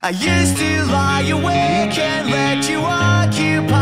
I used to lie awake and let you occupy